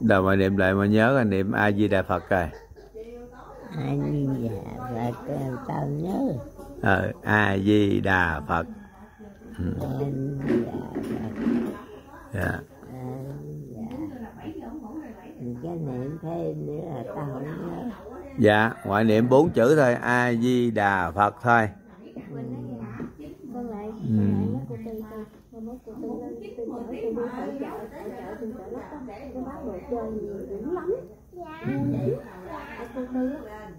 Đâu mà niệm lại mà nhớ là niệm A Di Đà Phật rồi. ai như dạ Phật tao nhớ Ờ, A Di Đà Phật. Ừ, dạ cái niệm thêm nữa là tao không nhớ Dạ, ngoại niệm bốn chữ thôi, A Di Đà Phật thôi. con lại Ừ. tư tư mai mốt cô tư lên tôi chở tôi đi hỗ trợ hỗ trợ trên chợ á nó bán đồ chơi nhiều dữ lắm. vui dữ Ở cô tư á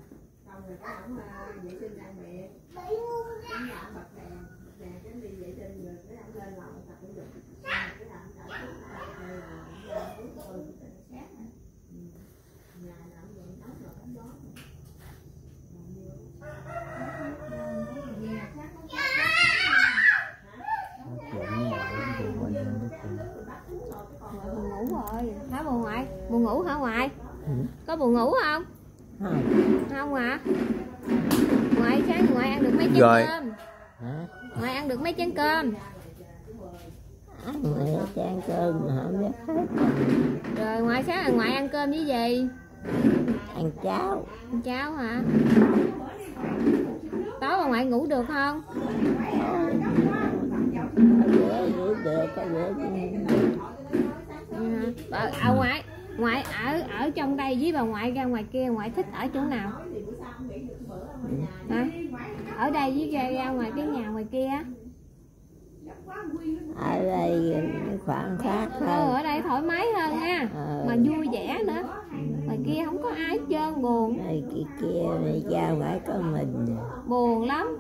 Ngoại buồn ngủ rồi hả buồn ngoại buồn ngủ hả ngoại có buồn ngủ không? Không. Không hả? Ngoại sáng ngoại ăn được mấy chén Rồi. cơm? Hả? Ngoại ăn được mấy chén cơm? Ăn mẹ chan cơm mà không biết hết. Rồi ngoại sáng là ngoại ăn cơm với gì? Ăn cháo. Ăn cháo hả? Tối mà ngoại ngủ được không? Ngủ được Ừ hả? Bà, à, ngoại ngoại ở ở trong đây với bà ngoại ra ngoài kia ngoại thích ở chỗ nào? Hả? Ở đây với ra, ra ngoài cái nhà ngoài kia á. Ở đây khoảng khác ừ, hơn. ở đây thoải mái hơn nha Ờ. mà vui vẻ nữa. Ngoài kia không có ai hết trơn buồn. Nơi kia kia này ra ngoài có mình. Buồn lắm.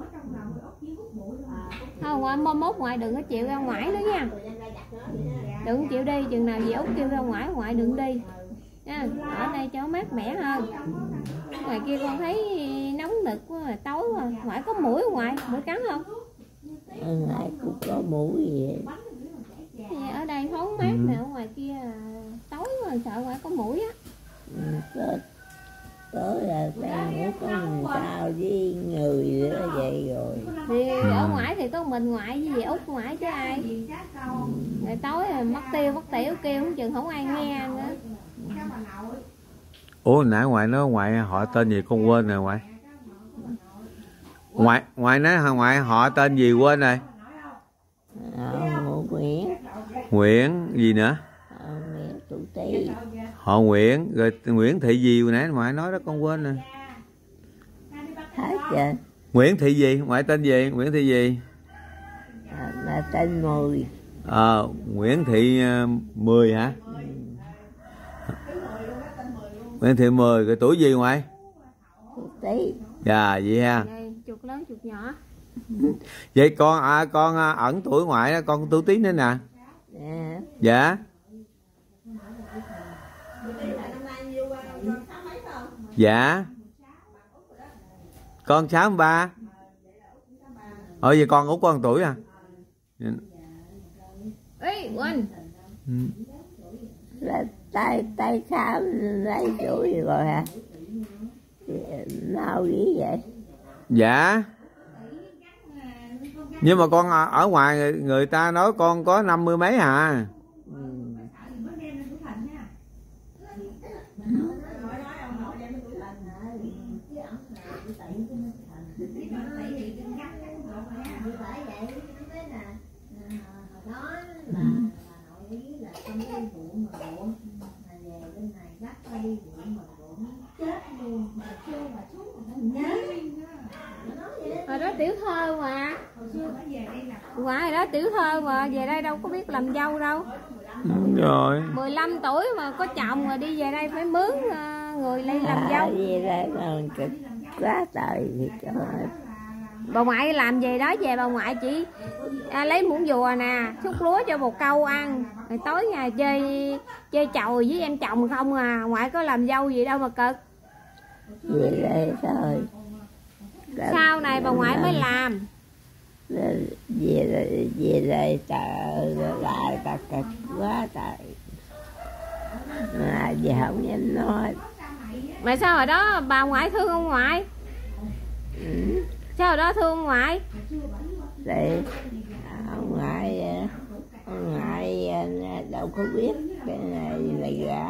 Thôi ngoại mốt mốt ngoại đừng có chịu ra ngoài nữa nha đừng chịu đi chừng nào dì út kêu ra ngoài ngoại đừng đi. Nha ở đây cho mát mẻ hơn. Ngoài kia con thấy nóng nực quá à, tối rồi ngoại có mũi ngoại mũi cắn không? Ở ngoài cũng có mũi Thì ở đây thoáng mát mà ở ngoài kia à, tối rồi sợ ngoại có mũi á. Ừ, có là ta ngủ có mình sao với người nữa vậy rồi thì ở ngoài thì có mình ngoại với dì út ngoại chứ ai rồi tối rồi mất tiêu mất tiểu kêu không chừng không ai nghe nữa Ủa nãy ngoại nói ngoại họ tên gì con quên rồi ngoại. Ngoại ngoại nói ngoại họ tên gì quên rồi. ngủ Nguyễn Nguyễn gì nữa? ở Nguyễn tụ tí Họ Nguyễn rồi Nguyễn Thị gì hồi nãy ngoại nói đó con quên rồi. hết rồi Nguyễn Thị gì? Ngoại tên gì? Nguyễn Thị gì? à, là tên mùi Ờ Nguyễn Thị ờ, Mười hả? Nguyễn Thị Mười rồi tuổi gì ngoại? tí Dạ vậy ha. đây chuột lớn chuột nhỏ Vậy con à, con à, ẩn tuổi ngoại đó, con tú tí nữa nè. nè Dạ. Dạ. Con sáu ba. Ờ vậy con út con tuổi à? Ê, Quỳnh Ừ. là tay tay khám lấy tuổi rồi hả nào dữ vậy Dạ. Nhưng mà con ở ở ngoài người, người ta nói con có năm mươi mấy à. ừ. Hồi đó tiểu thơ mà Ngoài đó tiểu thơ mà Về đây đâu có biết làm dâu đâu. Đúng rồi. 15 tuổi mà có chồng mà đi về đây phải mướn ờ, người lên làm à, dâu. gì đây còn cực quá trời trời. Bà ngoại làm về đó về bà ngoại chỉ à, lấy muỗng dùa nè Xúc lúa cho một câu ăn. Rồi tối nhà chơi chơi chầu với em chồng không à Ngoại có làm dâu gì đâu mà cực. Về đây thôi đó, sau này bà ngoại mới làm. Về về đây trời lại ta cực quá tại mà giờ không dám nói. Mà sao ở đó bà ngoại thương ông ngoại? Ừ. sao ở đó thương ông ngoại? Thì ông ngoại ông ngoại à, đâu có biết cái này là gã